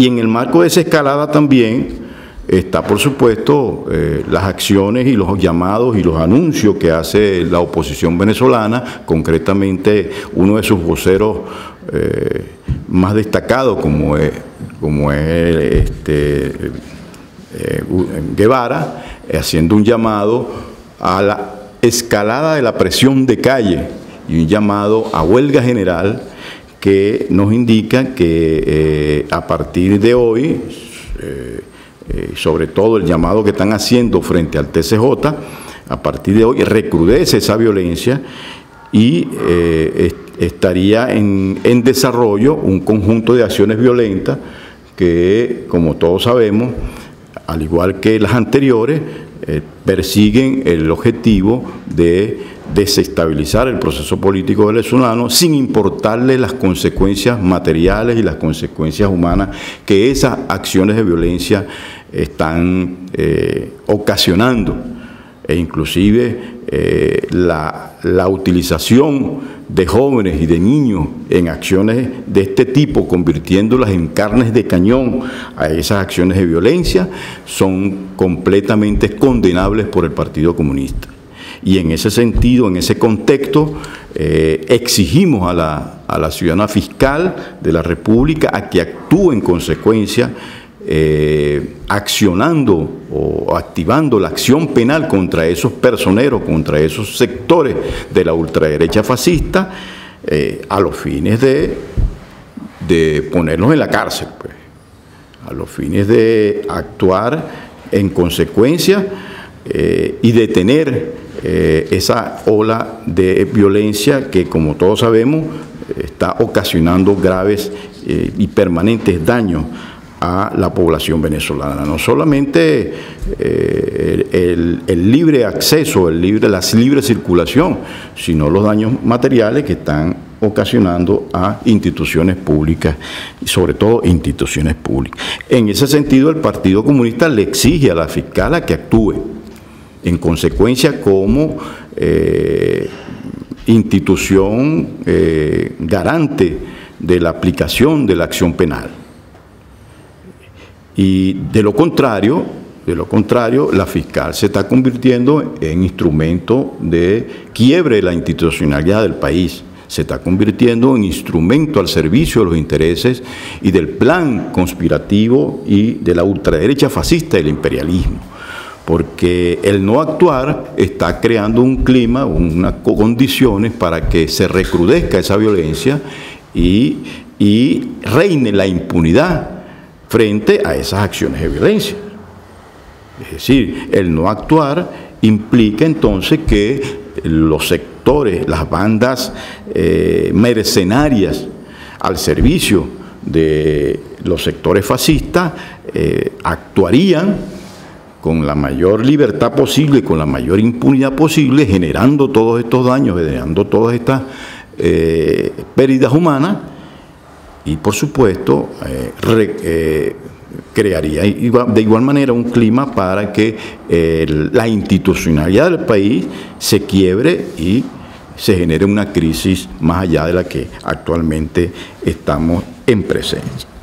Y en el marco de esa escalada también está, por supuesto, eh, las acciones y los llamados y los anuncios que hace la oposición venezolana, concretamente uno de sus voceros eh, más destacados, como es, como es este, eh, Guevara, haciendo un llamado a la escalada de la presión de calle y un llamado a huelga general que nos indica que a partir de hoy eh, sobre todo el llamado que están haciendo frente al TCJ, a partir de hoy recrudece esa violencia y eh, estaría en, desarrollo un conjunto de acciones violentas que, como todos sabemos, al igual que las anteriores, eh, persiguen el objetivo de desestabilizar el proceso político venezolano sin importarle las consecuencias materiales y las consecuencias humanas que esas acciones de violencia están eh, ocasionando. E inclusive eh, la, la, utilización de jóvenes y de niños en acciones de este tipo, convirtiéndolas en carnes de cañón a esas acciones de violencia, son completamente condenables por el Partido Comunista. Y en ese sentido, en ese contexto, eh, exigimos a la, a la ciudadana fiscal de la República a que actúe en consecuencia eh, accionando o activando la acción penal contra esos personeros, contra esos sectores de la ultraderecha fascista, eh, a los fines de, de ponerlos en la cárcel, pues, a los fines de actuar en consecuencia eh, y detener esa ola de violencia que, como todos sabemos, está ocasionando graves y permanentes daños a la población venezolana. No solamente eh, el, libre acceso, el libre, la libre circulación, sino los daños materiales que están ocasionando a instituciones públicas, sobre todo instituciones públicas. En ese sentido, el Partido Comunista le exige a la fiscala que actúe, en consecuencia como eh, institución eh, garante de la aplicación de la acción penal. Y de lo contrario, de lo contrario, la fiscal se está convirtiendo en instrumento de quiebre de la institucionalidad del país. Se está convirtiendo en instrumento al servicio de los intereses y del plan conspirativo y de la ultraderecha fascista y del imperialismo. Porque el no actuar está creando un clima, unas condiciones para que se recrudezca esa violencia y, y reine la impunidad frente a esas acciones de violencia. Es decir, el no actuar implica entonces que los sectores, las bandas eh, mercenarias al servicio de los sectores fascistas eh, actuarían con la mayor libertad posible, con la mayor impunidad posible, generando todos estos daños, generando todas estas eh, pérdidas humanas, y por supuesto eh, eh, crearía de igual manera un clima para que la institucionalidad del país se quiebre y se genere una crisis más allá de la que actualmente estamos en presencia.